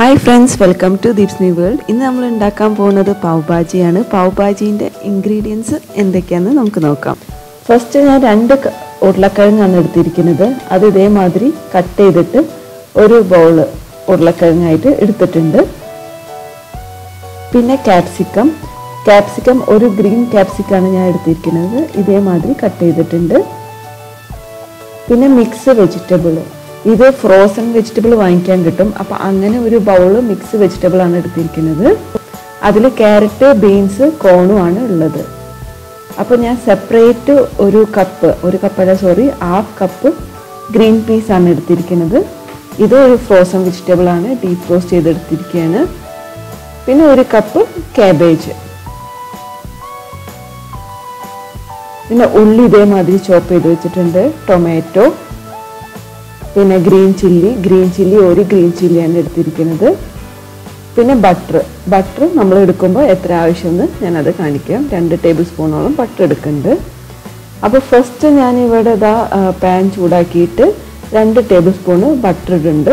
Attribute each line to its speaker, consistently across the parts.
Speaker 1: Hi friends welcome to Deepsmi world ഇന്ന് നമ്മൾ ഉണ്ടാക്കാൻ പോകുന്നത് പാവ് ഭാജിയാണ് പാവ് ഇൻഗ്രീഡിയൻസ് എന്തൊക്കെയാണെന്ന് നമുക്ക് നോക്കാം. ഫസ്റ്റ് ഞാൻ രണ്ട് ഉരുളക്കിഴങ്ങാണ് എടുത്തിരിക്കുന്നത്. അത് ഇതേമാതിരി കട്ട് ചെയ്തിട്ട് ഒരു ബൗൾ ഉരുളക്കിഴങ്ങായിട്ട് എടുത്തിട്ടുണ്ട്. പിന്നെ ക്യാപ്സിക്കം ക്യാപ്സിക്കം ഒരു ഗ്രീൻ ക്യാപ്സിക്കാണ് ഞാൻ എടുത്തിരിക്കുന്നത്. ഇതേമാതിരി കട്ട് ചെയ്തിട്ടുണ്ട്. പിന്നെ മിക്സ് വെജിറ്റബിൾ ഇത് ഫ്രോസൺ വെജിറ്റബിൾ വാങ്ങിക്കാൻ കിട്ടും. അപ്പം അങ്ങനെ ഒരു ബൗൾ മിക്സ് വെജിറ്റബിൾ ആണ് എടുത്തിരിക്കുന്നത്. അതിൽ ക്യാരറ്റ് ബീൻസ് കോണും ആണ് ഉള്ളത്. അപ്പോൾ ഞാൻ സെപ്പറേറ്റ് ഒരു കപ്പ് ഒരു കപ്പല്ല sorry half cup green peas ആണ് എടുത്തിരിക്കുന്നത്. ഇത് ഒരു ഫ്രോസൺ വെജിറ്റബിൾ ആണ് ഡീപ് റോസ്റ്റ് ചെയ്തെടുത്തിരിക്കുകയാണ് പിന്നെ ഒരു കപ്പ് കാബേജ് പിന്നെ ഉള്ളി ഇതേമാതിരി ചോപ്പ് ചെയ്ത് വെച്ചിട്ടുണ്ട്. ടൊമാറ്റോ പിന്നെ ഗ്രീൻ ചില്ലി ഗ്രീൻ ചില്ലി ഒരു ഗ്രീൻ ചില്ലിയാണ് എടുത്തിരിക്കുന്നത്. പിന്നെ ബട്ടർ ബട്ടർ നമ്മൾ എടുക്കുമ്പോൾ എത്ര ആവശ്യമെന്ന് ഞാനത് കാണിക്കാം. രണ്ട് ടേബിൾ സ്പൂണോളം ബട്ടർ എടുക്കുന്നുണ്ട്. അപ്പോൾ ഫസ്റ്റ് ഞാൻ ഇവിടെ ഇതാ പാൻ ചൂടാക്കിയിട്ട് രണ്ട് ടേബിൾ സ്പൂണ് ബട്ടർ ഇടുന്നുണ്ട്.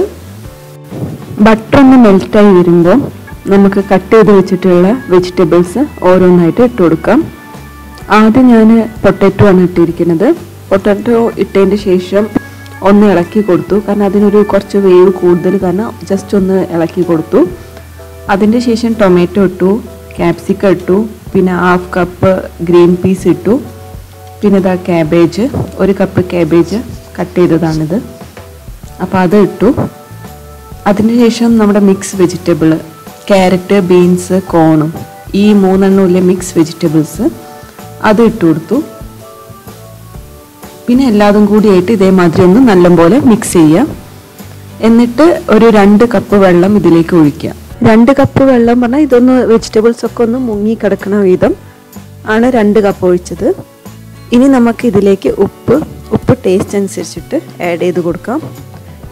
Speaker 1: ബട്ടർ ഒന്ന് മെൽറ്റായി വരുമ്പോൾ നമുക്ക് കട്ട് ചെയ്ത് വെച്ചിട്ടുള്ള വെജിറ്റബിൾസ് ഓരോന്നായിട്ട് ഇട്ട് കൊടുക്കാം. ആദ്യം ഞാൻ പൊട്ടാറ്റോ ആണ് ഇട്ടിരിക്കുന്നത്. പൊട്ടാറ്റോ ഇട്ടതിന് ശേഷം ഒന്ന് ഇളക്കി കൊടുത്തു. കാരണം അതിനൊരു കുറച്ച് വേവ് കൂടുതൽ. കാരണം ജസ്റ്റ് ഒന്ന് ഇളക്കി കൊടുത്തു. അതിന്റെ ശേഷം ടൊമാറ്റോ ഇട്ടു ക്യാപ്സിക്കം ഇട്ടു പിന്നെ ഹാഫ് കപ്പ് ഗ്രീൻ പീസ് ഇട്ടു. പിന്നെ ഇതാ ക്യാബേജ് ഒരു കപ്പ് ക്യാബേജ് കട്ട് ചെയ്തതാണിത്. അപ്പോൾ അത് ഇട്ടു. അതിനുശേഷം നമ്മുടെ മിക്സ് വെജിറ്റബിൾ ക്യാരറ്റ് ബീൻസ് കോണും ഈ മൂന്നെണ്ണമില്ലേ മിക്സ് വെജിറ്റബിൾസ് അത് ഇട്ട് കൊടുത്തു. പിന്നെ എല്ലാതും കൂടിയായിട്ട് ഇതേമാതിരി ഒന്ന് നല്ലപോലെ മിക്സ് ചെയ്യുക. എന്നിട്ട് ഒരു രണ്ട് കപ്പ് വെള്ളം ഇതിലേക്ക് ഒഴിക്കുക. രണ്ട് കപ്പ് വെള്ളം പറഞ്ഞാൽ ഇതൊന്ന് വെജിറ്റബിൾസ് ഒക്കെ ഒന്ന് മുങ്ങി കിടക്കണ വിധം ആണ് രണ്ട് കപ്പ് ഒഴിച്ചത്. ഇനി നമുക്ക് ഇതിലേക്ക് ഉപ്പ് ഉപ്പ് ടേസ്റ്റ് അനുസരിച്ചിട്ട് ആഡ് ചെയ്ത് കൊടുക്കാം.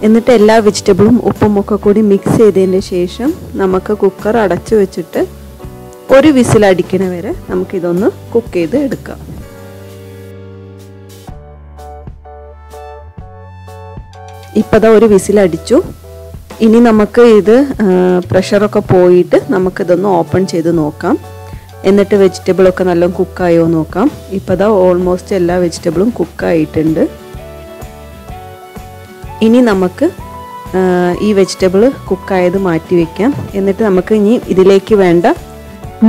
Speaker 1: എന്നിട്ട് എല്ലാ വെജിറ്റബിളും ഉപ്പും ഒക്കെ കൂടി മിക്സ് ചെയ്തതിന് ശേഷം നമുക്ക് കുക്കർ അടച്ചു വെച്ചിട്ട് ഒരു വിസിൽ അടിക്കണ വരെ നമുക്കിതൊന്ന് കുക്ക് ചെയ്ത് എടുക്കാം. ഇപ്പതാ ഒരു വിസിലടിച്ചു. ഇനി നമുക്ക് ഇത് പ്രഷറൊക്കെ പോയിട്ട് നമുക്കിതൊന്ന് ഓപ്പൺ ചെയ്ത് നോക്കാം. എന്നിട്ട് വെജിറ്റബിളൊക്കെ നല്ല കുക്കായോ നോക്കാം. ഇപ്പതാ ഓൾമോസ്റ്റ് എല്ലാ വെജിറ്റബിളും കുക്കായിട്ടുണ്ട്. ഇനി നമുക്ക് ഈ വെജിറ്റബിൾ കുക്കായത് മാറ്റി വയ്ക്കാം എന്നിട്ട് നമുക്ക് ഇനി ഇതിലേക്ക് വേണ്ട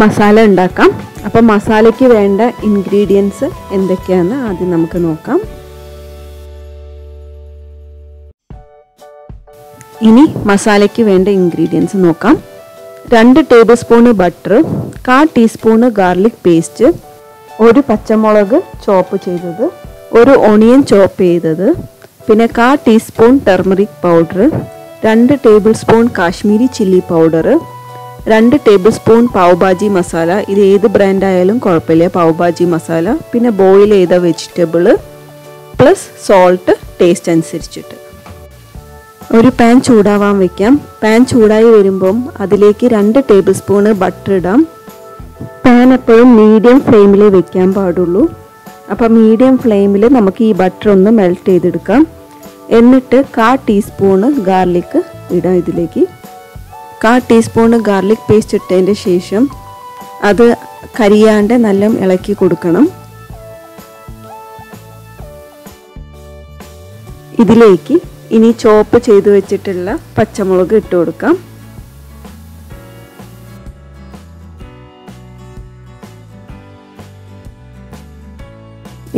Speaker 1: മസാല ഉണ്ടാക്കാം. അപ്പം മസാലയ്ക്ക് വേണ്ട ഇൻഗ്രീഡിയൻസ് എന്തൊക്കെയാണെന്ന് ആദ്യം നമുക്ക് നോക്കാം. ഇനി മസാലയ്ക്ക് വേണ്ട ഇൻഗ്രീഡിയൻസ് നോക്കാം. രണ്ട് ടേബിൾ സ്പൂണ് ബട്ടർ കാ ടീസ്പൂണ് ഗാർലിക് പേസ്റ്റ് ഒരു പച്ചമുളക് ചോപ്പ് ചെയ്തത് ഒരു ഒണിയൻ ചോപ്പ് ചെയ്തത് പിന്നെ കാ ടീസ്പൂൺ ടെർമറിക് പൗഡർ രണ്ട് tablespoon Kashmiri chilli powder രണ്ട് ടേബിൾ സ്പൂൺ പാവ് ഭാജി മസാല ഇത് ഏത് ബ്രാൻഡായാലും കുഴപ്പമില്ല പാവ് ഭാജി മസാല പിന്നെ ബോയിൽ ചെയ്ത വെജിറ്റബിൾ പ്ലസ് സോൾട്ട് ടേസ്റ്റ് അനുസരിച്ചിട്ട്. ഒരു പാൻ ചൂടാവാൻ വെക്കാം. പാൻ ചൂടായി വരുമ്പം അതിലേക്ക് രണ്ട് ടേബിൾ സ്പൂണ് ബട്ടർ ഇടാം. പാൻ എപ്പോഴും മീഡിയം ഫ്ലെയിമിൽ വെക്കാൻ പാടുള്ളൂ. അപ്പം മീഡിയം ഫ്ലെയിമിൽ നമുക്ക് ഈ ബട്ടർ ഒന്ന് മെൽറ്റ് ചെയ്തെടുക്കാം. എന്നിട്ട് കാ ടീസ്പൂണ് ഗാർലിക് ഇടാം ഇതിലേക്ക്. കാ ടീസ്പൂണ് ഗാർലിക് പേസ്റ്റ് ഇട്ടതിന്റെ ശേഷം അത് കരിയാണ്ട് നല്ല ഇളക്കി കൊടുക്കണം. ഇതിലേക്ക് ഇനി ചോപ്പ് ചെയ്തു വെച്ചിട്ടുള്ള പച്ചമുളക് ഇട്ട് കൊടുക്കാം.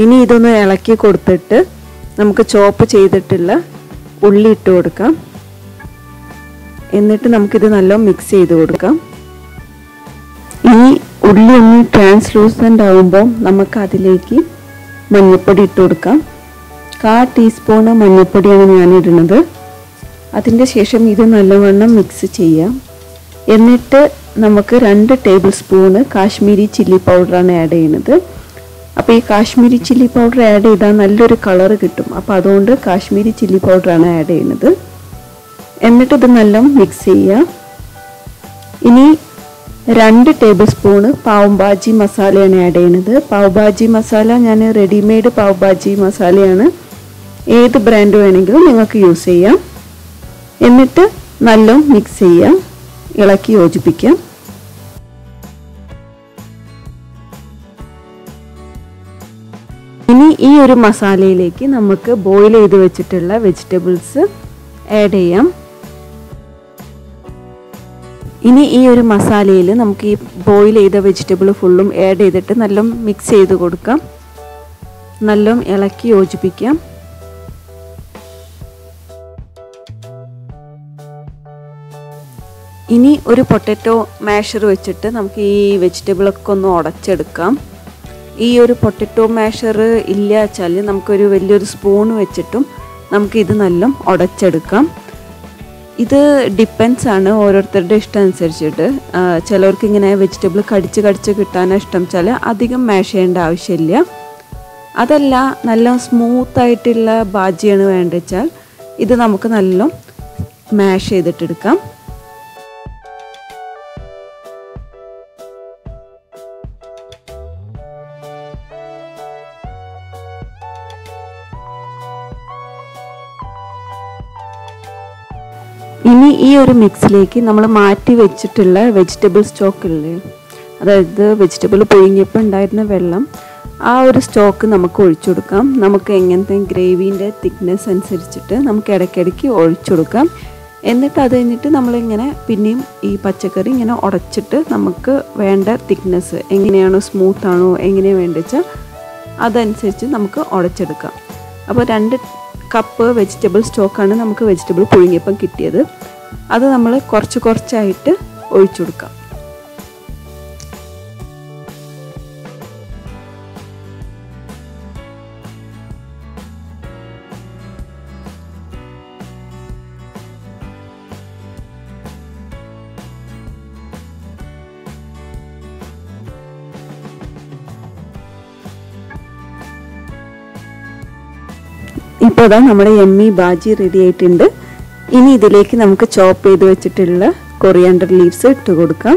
Speaker 1: ഇനി ഇതൊന്ന് ഇളക്കി കൊടുത്തിട്ട് നമുക്ക് ചോപ്പ് ചെയ്തിട്ടുള്ള ഉള്ളി ഇട്ട് കൊടുക്കാം. എന്നിട്ട് നമുക്കിത് നല്ല മിക്സ് ചെയ്ത് കൊടുക്കാം. ഈ ഉള്ളി ഒന്ന് ട്രാൻസ്ലൂസന്റ് ആകുമ്പോൾ നമുക്ക് അതിലേക്ക് മഞ്ഞൾപ്പൊടി ഇട്ട് കൊടുക്കാം. കാ ടീസ്പൂണ് മഞ്ഞൾപ്പൊടിയാണ് ഞാൻ ഇടുന്നത് അതിന്റെ ശേഷം ഇത് നല്ലവണ്ണം മിക്സ് ചെയ്യാം. എന്നിട്ട് നമുക്ക് രണ്ട് ടേബിൾ സ്പൂണ് കാശ്മീരി ചില്ലി പൗഡറാണ് ആഡ് ചെയ്യുന്നത്. അപ്പോൾ ഈ കാശ്മീരി ചില്ലി പൗഡർ ആഡ് ചെയ്താൽ നല്ലൊരു കളർ കിട്ടും. അപ്പോൾ അതുകൊണ്ട് കാശ്മീരി ചില്ലി പൗഡറാണ് ആഡ് ചെയ്യുന്നത്. എന്നിട്ട് ഇത് നല്ല മിക്സ് ചെയ്യാം. ഇനി രണ്ട് ടേബിൾ സ്പൂണ് പാവ് മസാലയാണ് ആഡ് ചെയ്യുന്നത്. പാവ് മസാല ഞാൻ റെഡിമെയ്ഡ് പാവ് ഭാജി മസാലയാണ്. ഏത് ബ്രാൻഡ് വേണമെങ്കിലും നിങ്ങൾക്ക് യൂസ് ചെയ്യാം. എന്നിട്ട് നല്ല മിക്സ് ചെയ്യാം. ഇളക്കി യോജിപ്പിക്കാം. ഇനി ഈ ഒരു മസാലയിലേക്ക് നമുക്ക് ബോയിൽ ചെയ്ത് വെച്ചിട്ടുള്ള വെജിറ്റബിൾസ് ആഡ് ചെയ്യാം. ഇനി ഈ ഒരു മസാലയിൽ നമുക്ക് ഈ ബോയിൽ ചെയ്ത വെജിറ്റബിൾ ഫുള്ളും ആഡ് ചെയ്തിട്ട് നല്ല മിക്സ് ചെയ്ത് കൊടുക്കാം. നല്ല ഇളക്കി യോജിപ്പിക്കാം. ഇനി ഒരു പൊട്ടറ്റോ മാഷർ വെച്ചിട്ട് നമുക്ക് ഈ വെജിറ്റബിളൊക്കെ ഒന്ന് ഉടച്ചെടുക്കാം. ഈ ഒരു പൊട്ടറ്റോ മാഷർ ഇല്ല വെച്ചാൽ നമുക്കൊരു വലിയൊരു സ്പൂൺ വെച്ചിട്ടും നമുക്ക് ഇത് നല്ല ഉടച്ചെടുക്കാം. ഇത് ഡിപ്പെൻസ് ആണ് ഓരോരുത്തരുടെ ഇഷ്ടം അനുസരിച്ചിട്ട്. ചിലവർക്ക് ഇങ്ങനെ വെജിറ്റബിൾ കടിച്ച് കടിച്ച് കിട്ടാനാണ് ഇഷ്ടം വെച്ചാൽ അധികം മാഷ് ചെയ്യേണ്ട ആവശ്യമില്ല. അതല്ല നല്ല സ്മൂത്തായിട്ടുള്ള ബാജിയാണ് വേണ്ടത് വെച്ചാൽ ഇത് നമുക്ക് നല്ല മാഷ് ചെയ്തിട്ടെടുക്കാം. ഒരു മിക്സിലേക്ക് നമ്മൾ മാറ്റി വെച്ചിട്ടുള്ള വെജിറ്റബിൾ സ്റ്റോക്ക് ഇല്ലേ? അതായത് വെജിറ്റബിൾ പുഴുങ്ങിയപ്പോൾ ഉണ്ടായിരുന്ന വെള്ളം ആ ഒരു സ്റ്റോക്ക് നമുക്ക് ഒഴിച്ചു കൊടുക്കാം. നമുക്ക് എങ്ങനത്തെ ഗ്രേവീന്റെ തിക്നെസ് അനുസരിച്ചിട്ട് നമുക്ക് ഇടയ്ക്കിടയ്ക്ക് ഒഴിച്ചു കൊടുക്കാം. എന്നിട്ട് അത് കഴിഞ്ഞിട്ട് നമ്മളിങ്ങനെ പിന്നെയും ഈ പച്ചക്കറി ഇങ്ങനെ ഉടച്ചിട്ട് നമുക്ക് വേണ്ട തിക്നെസ് എങ്ങനെയാണോ സ്മൂത്താണോ എങ്ങനെയാണ് വേണ്ടത് വെച്ചാൽ അതനുസരിച്ച് നമുക്ക് ഉടച്ചെടുക്കാം. അപ്പോൾ രണ്ട് കപ്പ് വെജിറ്റബിൾ സ്റ്റോക്കാണ് നമുക്ക് വെജിറ്റബിൾ പുഴുങ്ങിയപ്പം കിട്ടിയത്. അത് നമ്മൾ കുറച്ച് കുറച്ചായിട്ട് ഒഴിച്ചു കൊടുക്കാം. ഇപ്പോൾ അതാ നമ്മുടെ എമ്മി ബാജി റെഡി ആയിട്ടുണ്ട്. ഇനി ഇതിലേക്ക് നമുക്ക് ചോപ്പ് ചെയ്ത് വെച്ചിട്ടുള്ള കൊറിയാണ്ടർ ലീവ്സ് ഇട്ട് കൊടുക്കാം.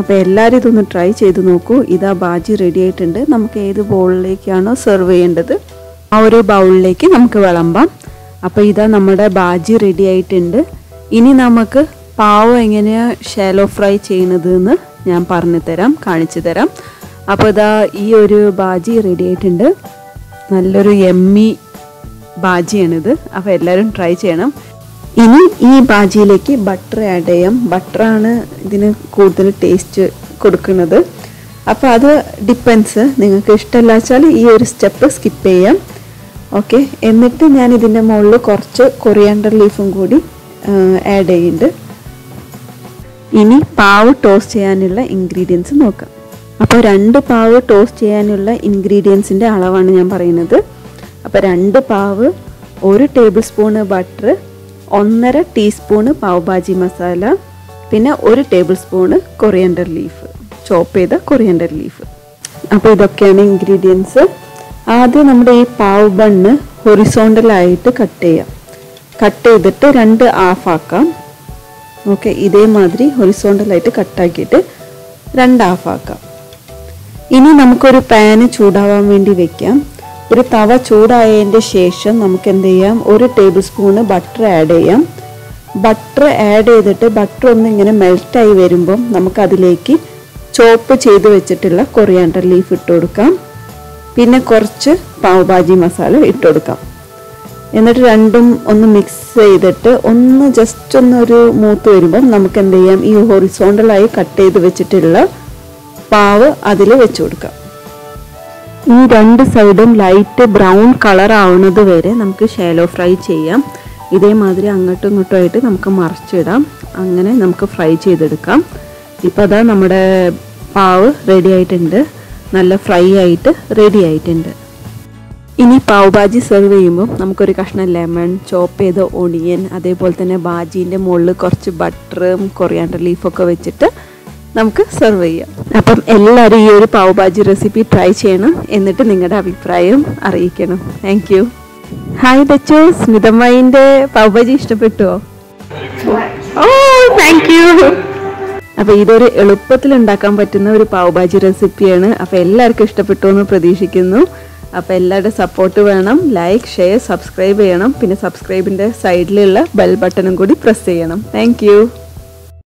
Speaker 1: അപ്പോൾ എല്ലാവരും ഇതൊന്ന് ട്രൈ ചെയ്ത് നോക്കൂ. ഇതാ ബാജി റെഡി ആയിട്ടുണ്ട്. നമുക്ക് ഏത് ബൗളിലേക്കാണോ സെർവ് ചെയ്യേണ്ടത്? ആ ഒരു ബൗളിലേക്ക് നമുക്ക് വിളമ്പാം. അപ്പോൾ ഇതാ നമ്മുടെ ബാജി റെഡി ആയിട്ടുണ്ട്. ഇനി നമുക്ക് പാവ് എങ്ങനെയാണ് ഷാലോ ഫ്രൈ ചെയ്യുന്നത് എന്ന് ഞാൻ പറഞ്ഞു തരാം കാണിച്ചു തരാം. അപ്പോൾ ഇതാ ഈ ഒരു ബാജി റെഡി ആയിട്ടുണ്ട്. നല്ലൊരു എമ്മി ബാജിയാണിത്. അപ്പോൾ എല്ലാവരും ട്രൈ ചെയ്യണം. ഇനി ഈ ബാജിയിലേക്ക് ബട്ടർ ആഡ് ചെയ്യാം. ബട്ടറാണ് ഇതിന് കൂടുതൽ ടേസ്റ്റ് കൊടുക്കുന്നത്. അപ്പോൾ അത് ഡിപ്പെൻസ് നിങ്ങൾക്ക് ഇഷ്ടമല്ല വെച്ചാൽ ഈ ഒരു സ്റ്റെപ്പ് സ്കിപ്പ് ചെയ്യാം. ഓക്കെ എന്നിട്ട് ഞാൻ ഇതിന്റെ മുകളിൽ കുറച്ച് കൊറിയാണ്ടർ ലീഫും കൂടി ആഡ് ചെയ്യുന്നുണ്ട്. ഇനി പാവ് ടോസ്റ്റ് ചെയ്യാനുള്ള ഇൻഗ്രീഡിയൻസ് നോക്കാം. അപ്പോൾ രണ്ട് പാവ് ടോസ്റ്റ് ചെയ്യാനുള്ള ഇൻഗ്രീഡിയൻസിന്റെ അളവാണ് ഞാൻ പറയുന്നത്. അപ്പോൾ രണ്ട് പാവ് ഒരു ടേബിൾ സ്പൂണ് ബട്ടർ ഒന്നര ടീസ്പൂണ് പാവ് ഭാജി മസാല പിന്നെ ഒരു tablespoon coriander leaf chop ചെയ്ത കൊറിയൻഡർ ലീഫ് അപ്പോൾ ഇതൊക്കെയാണ് ഇൻഗ്രീഡിയൻസ് ആദ്യം നമ്മുടെ ഈ പാവ് ബണ്ണ് ഹൊറിസോണ്ടലായിട്ട് കട്ട് ചെയ്യാം. കട്ട് ചെയ്തിട്ട് രണ്ട് ഹാഫ് ആക്കാം. ഓക്കെ ഇതേമാതിരി ഹൊറിസോണ്ടലായിട്ട് കട്ടാക്കിയിട്ട് രണ്ട് ഹാഫ് ആക്കാം. ഇനി നമുക്കൊരു പാന് ചൂടാവാൻ വേണ്ടി വെക്കാം. ഒരു തവ ചൂടായതിന്റെ ശേഷം നമുക്ക് എന്ത് ചെയ്യാം ഒരു ടേബിൾ സ്പൂണ് ബട്ടർ ആഡ് ചെയ്യാം. ബട്ടർ ആഡ് ചെയ്തിട്ട് ബട്ടർ ഒന്ന് ഇങ്ങനെ മെൽറ്റായി വരുമ്പം നമുക്കതിലേക്ക് ചോപ്പ് ചെയ്ത് വെച്ചിട്ടുള്ള കൊറിയാണ്ടർ ലീഫ് ഇട്ട് കൊടുക്കാം. പിന്നെ കുറച്ച് പാവ് ഭാജി മസാല ഇട്ട് കൊടുക്കാം. എന്നിട്ട് രണ്ടും ഒന്ന് മിക്സ് ചെയ്തിട്ട് ഒന്ന് ജസ്റ്റ് ഒന്ന് ഒരു മൂത്ത് വരുമ്പം നമുക്ക് എന്ത് ചെയ്യാം ഈ ഹൊറിസോണ്ടലായി കട്ട് ചെയ്ത് വെച്ചിട്ടുള്ള പാവ് അതിൽ വെച്ച് കൊടുക്കാം. ഈ രണ്ട് സൈഡും ലൈറ്റ് ബ്രൗൺ കളർ ആവുന്നത് വരെ നമുക്ക് ഷാലോ ഫ്രൈ ചെയ്യാം. ഇതേമാതിരി അങ്ങോട്ടും ഇങ്ങോട്ടും ആയിട്ട് നമുക്ക് മറിച്ചിടാം. അങ്ങനെ നമുക്ക് ഫ്രൈ ചെയ്തെടുക്കാം. ഇപ്പോൾ അതാ നമ്മുടെ പാവ് റെഡി ആയിട്ടുണ്ട്. നല്ല ഫ്രൈ ആയിട്ട് റെഡി ആയിട്ടുണ്ട്. ഇനി പാവ് ഭാജി സെർവ് ചെയ്യുമ്പോൾ നമുക്കൊരു കഷ്ണം ലെമൺ ചോപ്പ് ചെയ്ത ഒണിയൻ അതേപോലെ തന്നെ ബാജീന്റെ മുകളിൽ കുറച്ച് ബട്ടറും കൊറിയാണ്ടർ ലീഫൊക്കെ വെച്ചിട്ട് നമുക്ക് സെർവ് ചെയ്യാം. അപ്പം എല്ലാവരും ഈ ഒരു പാവ് ഭാജി റെസിപ്പി ട്രൈ ചെയ്യണം എന്നിട്ട് നിങ്ങളുടെ അഭിപ്രായം അറിയിക്കണം. Thank you hi Bachu. സ്മിതമ്മയിന്റെ pav bhaji ഇഷ്ടപ്പെട്ടുവോ ഓ താങ്ക് യു അപ്പോൾ ഇതൊരു എളുപ്പത്തിൽ ഉണ്ടാക്കാൻ പറ്റുന്ന ഒരു പാവ് ഭാജി റെസിപ്പിയാണ് അപ്പോൾ എല്ലാവർക്കും ഇഷ്ടപ്പെട്ടു എന്ന് പ്രതീക്ഷിക്കുന്നു.
Speaker 2: അപ്പോൾ എല്ലാവരുടെ സപ്പോർട്ട് വേണം. ലൈക്ക് ഷെയർ സബ്സ്ക്രൈബ് ചെയ്യണം. പിന്നെ സബ്സ്ക്രൈബിന്റെ സൈഡിലുള്ള ബെൽ ബട്ടണും കൂടി പ്രസ് ചെയ്യണം. താങ്ക്